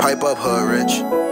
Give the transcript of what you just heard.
pipe up hood rich.